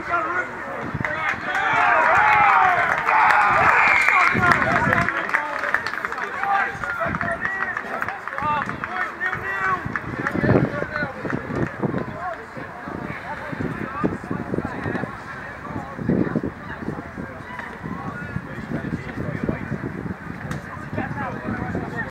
He's got a